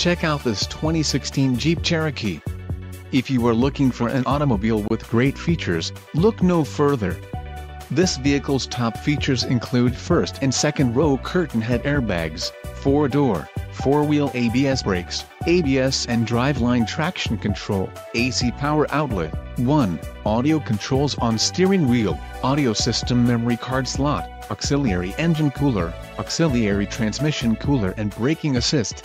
check out this 2016 Jeep Cherokee. If you are looking for an automobile with great features, look no further. This vehicle's top features include first and second row curtain head airbags, 4-door, 4-wheel ABS brakes, ABS and driveline traction control, AC power outlet, 1, audio controls on steering wheel, audio system memory card slot, auxiliary engine cooler, auxiliary transmission cooler and braking assist.